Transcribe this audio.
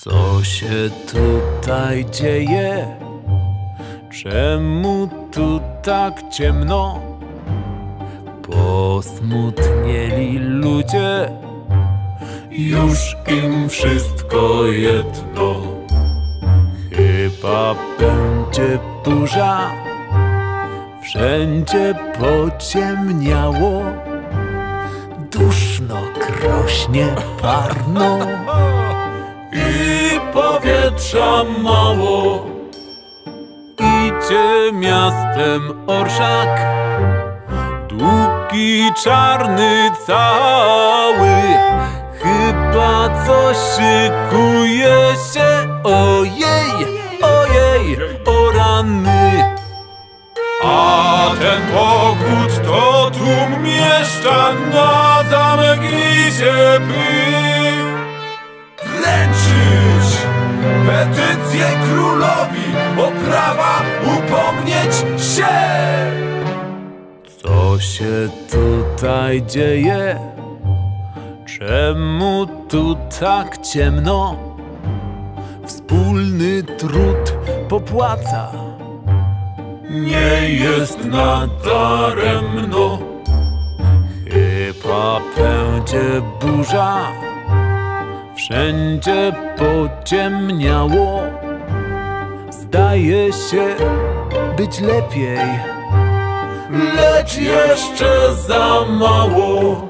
Co się tutaj dzieje? Czemu tu tak ciemno? Posmutnieli ludzie, już im wszystko jedno. Chyba będzie burza, wszędzie pociemniało. Duszno, krośnie, parno powietrza mało. Idzie miastem orszak, długi, czarny cały. Chyba coś szykuje się, ojej, ojej, o rany. A ten pochód to tłum mieszczan na zamek by wręczyć petycję królowi o prawa upomnieć się. Co się tutaj dzieje? Czemu tu tak ciemno? Wspólny trud popłaca. Nie jest nadaremno. Chyba będzie burza. Wszędzie pociemniało. Zdaje się być lepiej lecz jeszcze za mało.